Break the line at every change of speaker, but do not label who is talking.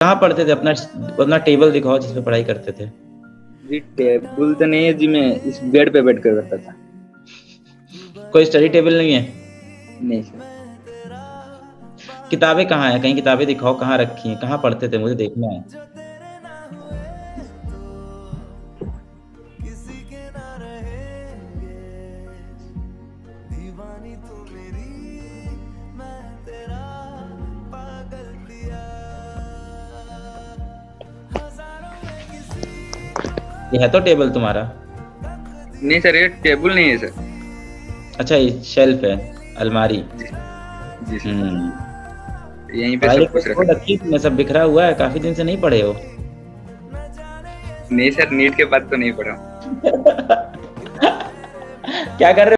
कहाँ पढ़ते थे? अपना अपना टेबल दिखाओ जिसपे पढ़ाई करते थे।
जी टेबल तो नहीं है जी मैं इस बेड पे बैठ कर करता था।
कोई स्टडी टेबल नहीं है?
नहीं सर।
किताबें कहाँ है? कहीं किताबें दिखाओ कहाँ रखी हैं? कहाँ पढ़ते थे? मुझे देखना है। ये है तो टेबल तुम्हारा?
नहीं सर ये टेबल नहीं है सर।
अच्छा ये शेल्फ है अलमारी।
जी
हम्म।
यहीं पे सब कुछ
रखी तुमने सब बिखरा हुआ है काफ़ी दिन से नहीं पढ़े हो।
नहीं सर नीट के बाद तो नहीं पढ़ा
क्या कर रहे